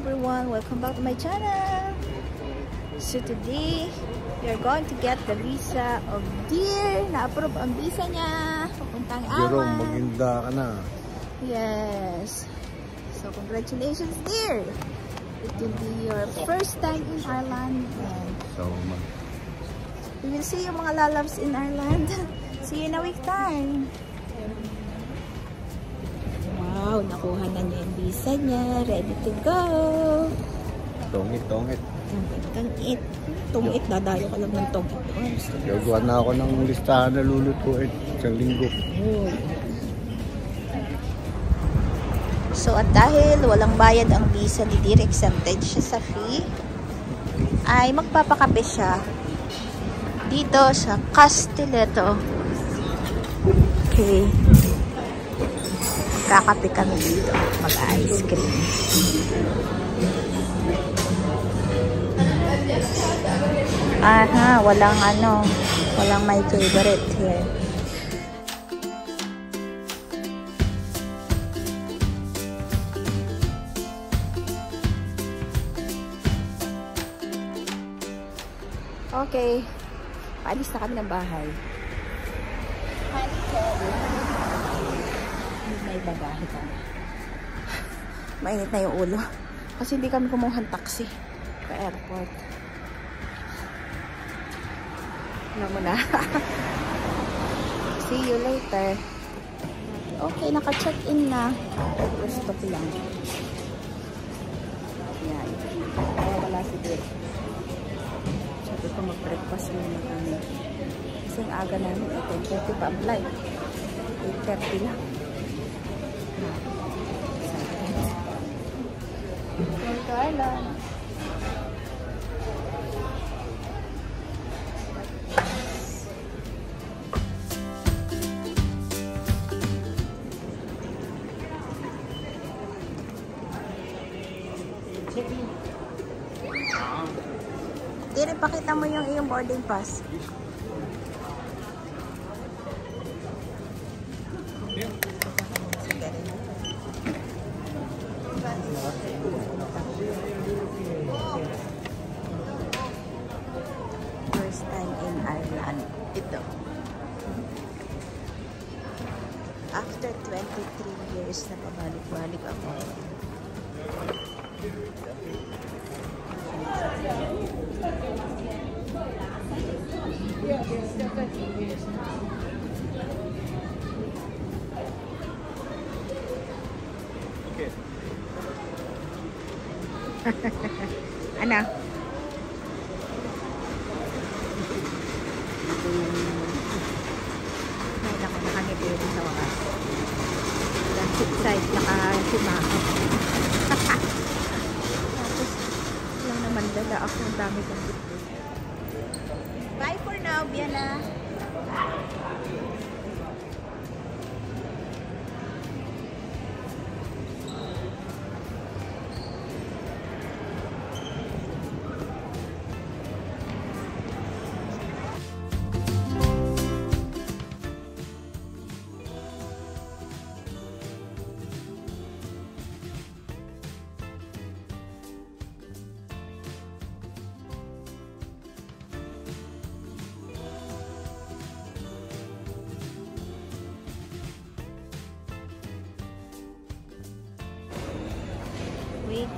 everyone, welcome back to my channel. So today, we are going to get the visa of Deer. Na-approve ang visa niya. Papuntang Jerome, Aman. maginda ka na. Yes. So congratulations Deer. It will be your first time in Ireland. And So, we will see you mga lalabs in Ireland. see you in a week time. Wow, nakuha na niya yung visa niya. Ready to go. tongit, tongit. Tungit. Tungit. Dadayo ka lang ng tungit. Gagawa na ako ng listahan na lulutuin. Isang linggo. So at dahil walang bayad ang visa ni Dear, exempted siya sa fee, ay magpapakape siya dito sa Castelletto. Okay. Kakape kami dito. Mag-ice cream. Aha, walang ano, walang my favorite here. Okay. Paalis na kami ng bahay. May bagahe kami. Mainit na yung ulo. Kasi hindi kami kumuha ng taxi sa airport. Ano mo? See you later. Okay, naka-check-in na. Gusto ko lang. Yan. Kaya wala si Dirk. Sabi ko mag-breakfast muna kami. Kasi aga namin, 10.30 pa ang flight. 8.30 lang. Na. Excited. Ireland. Tiri, pakita mo yung iyong boarding pass. Ano? Ay, naku, nakangiti rin sa wakas. Transit side, nakasimahan. Tapos, lang naman dala ako. Ang dami kong bitbit. Bye for now, Biana.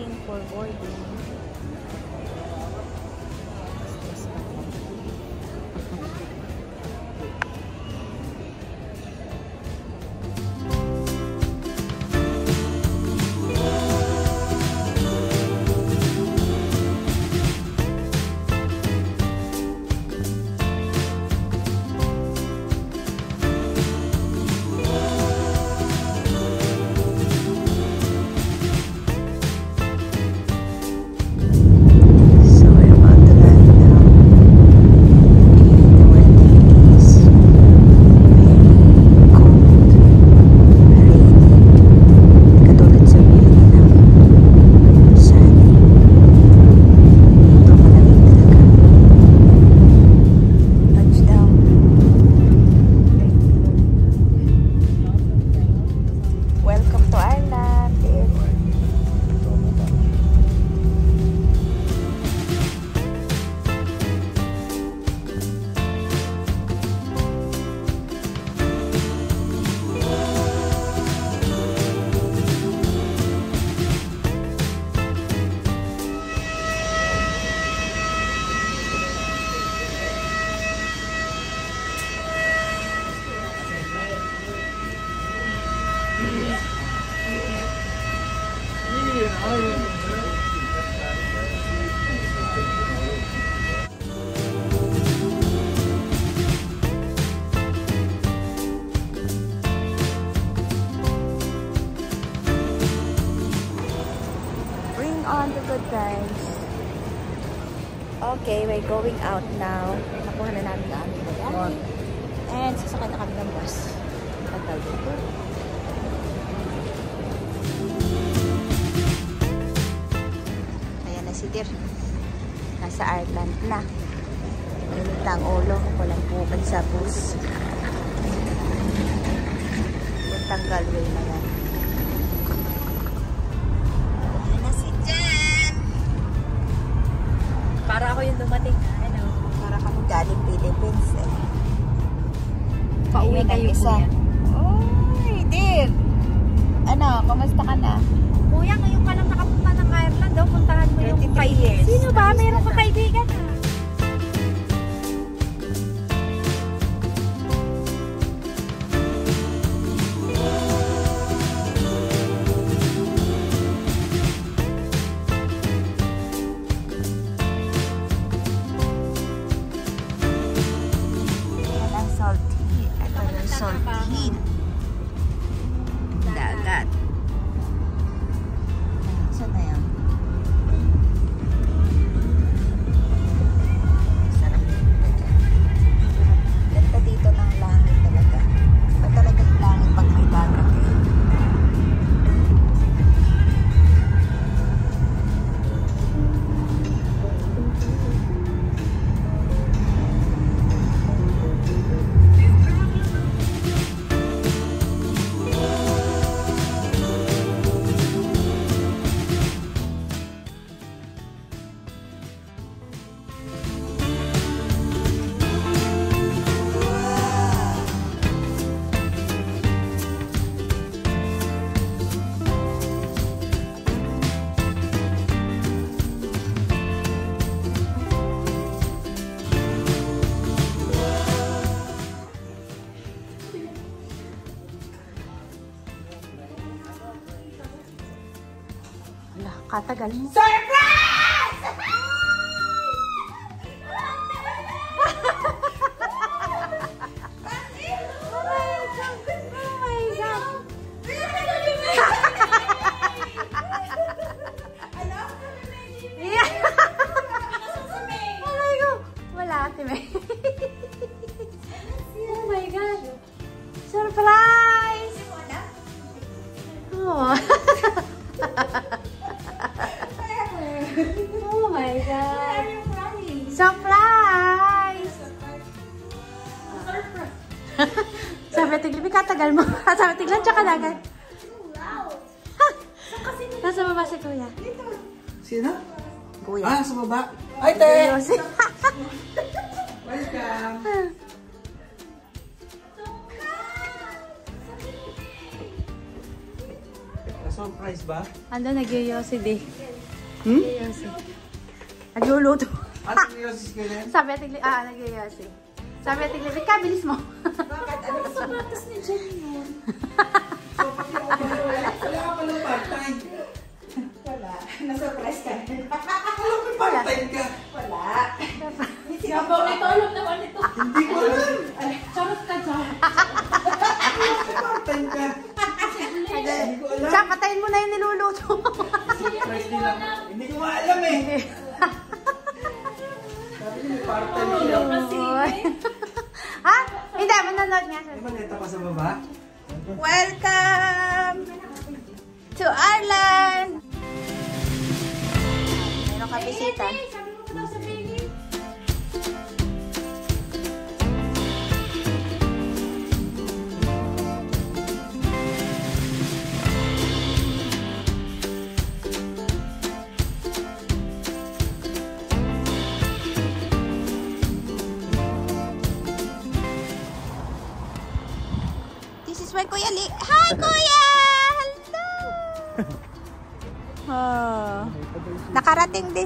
Waiting for boarding. Okay, we're going out now. Nakuha na namin ang. And sasakay na kami ng bus. Tagal dito. Ayan na si Dir. Nasa Ireland na. Mainit na ang ulo. Walang bukal sa bus. Puntang Galway na yan. Para ako yung dumating na, ano. Para kami galing Philippines eh. Pauwi kayo, isa. Uy, Dir. Ano, kamusta ka na? Kuya, ngayon ka lang nakapunta ng Ireland daw. Puntahan mo yung 23 kay... years. Sino ba? Meron ka kaibigan ah. Wala, katagal mo. Yeah. Ay, te! Welcome! Surprise ba? Ando nagyoyosi di. Hmm? Nagyoyosi. Nagluluto. Ano yung yosis ka rin? Sabi tigli, ah, nagyoyosi. Sabi tigli, ka, bilis mo. Sapatos ni Jen yun. So, pati ako ba? Wala ka pala part-time. Na-surprise ka. Alam ko part-time ka. Wala.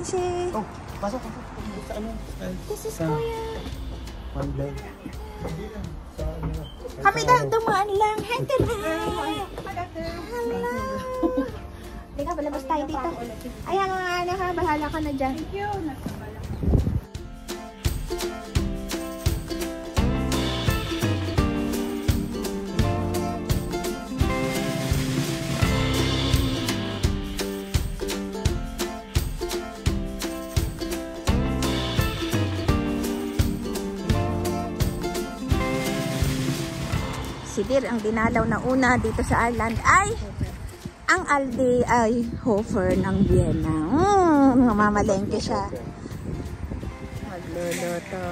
Si... Oh, pasok, pasok. Sa ano? This is Sa- Kuya. One ano? Kami daw dumaan lang. Hi, Kuya! Hello! Halika, palabas tayo dito. Ayan anak ha, bahala ka na dyan. Thank you. Si Dir ang dinalaw na una dito sa Ireland ay ang Aldi ay Hofer ng Vienna. Mm, mamamalengke siya. Magluluto.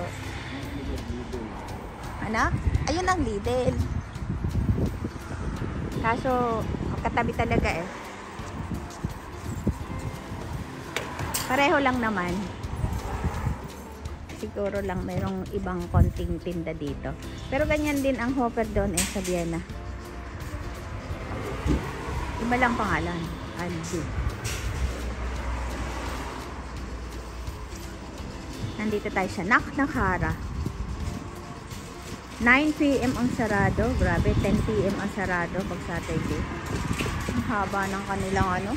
Ano? Ayun ang Lidl. Kaso, katabi talaga eh. Pareho lang naman. Siguro lang mayroong ibang konting tinda dito. Pero ganyan din ang Hofer doon eh sa Vienna. Iba lang pangalan. Aldi. Nandito tayo sa Naknakara. 9pm ang sarado. Grabe, 10pm ang sarado pag Saturday. Ang haba ng kanilang ano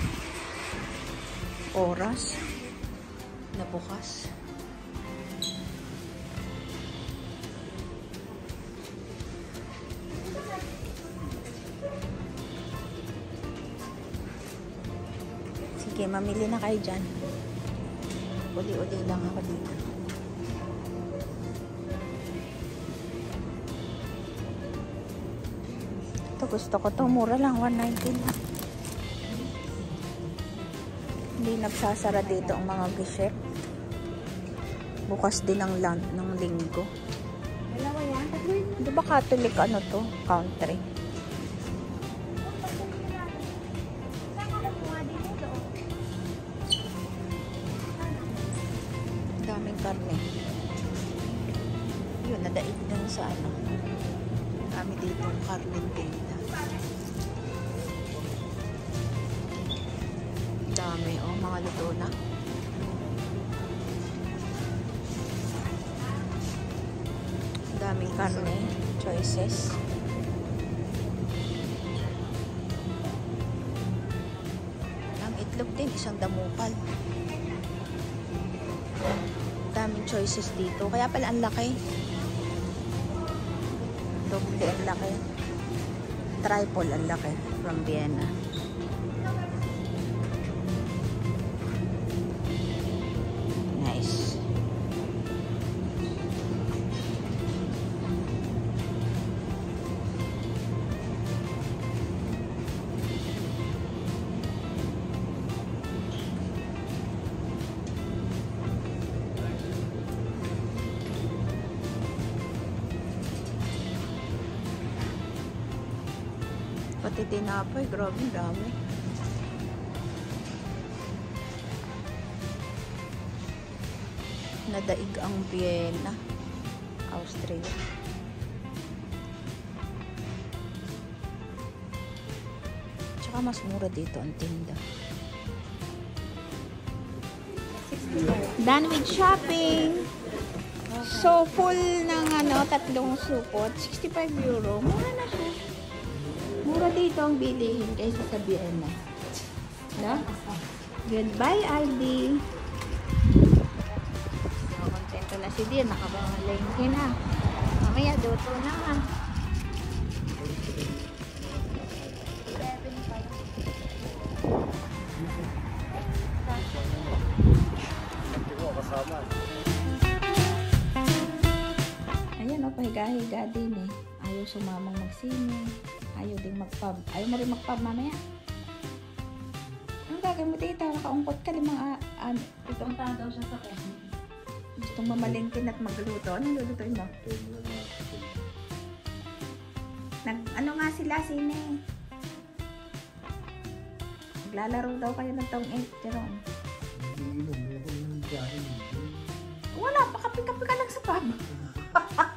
oras na bukas. Sige, mamili na kayo dyan. Uli-uli lang ako dito. Ito gusto ko to. Mura lang. 119 lang. Hindi nagsasara dito ang mga gishek. Bukas din ang land ng linggo. Dalawa yan. Di ba Catholic ano to? Country. Daming karne, choices. Ang itlog din, isang damukal daming choices dito. Kaya pala ang laki. Doble ang laki. Triple ang laki from Vienna. Tinapay, grabe ang dami. Nadaig ang Vienna, Austria. Tsaka mas mura dito ang tinda. Done with shopping. So, full ng ano, tatlong supot. 65 euro. Mura na siya. Mura dito ang bilihin kaysa sa Vienna. No? Goodbye, Aldi. So, kontento na si Dir. Nakabangalengke na. Mamaya, duto na ha. Ayan o, pahiga-higa din eh. Ayaw sumamang magsine. Ayaw din magpub. Ayaw mo rin magpub mamaya. Ang gagawin mo dito, nakaungkot ka limang uh, ano. Itong daw siya sa kanya. Gustong mamalingkin at magluto. Anong lulutuin mo? Nag, ano nga sila, sine? Naglalaro daw kayo ng tong 8, Jerome. Wala, ka lang sa pub.